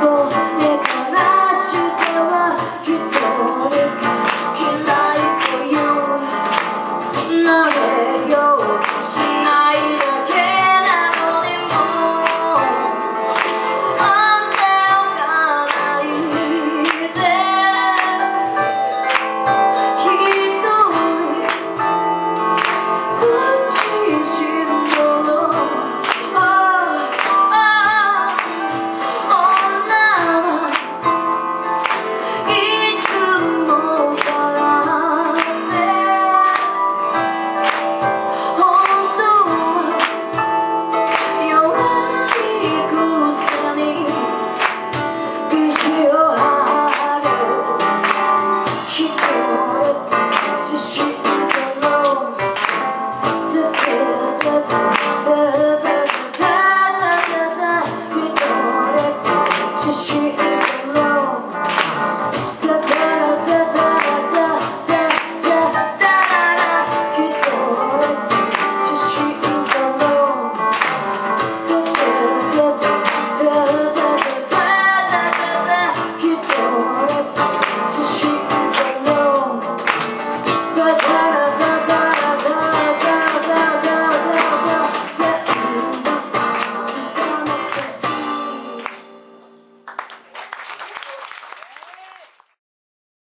Go she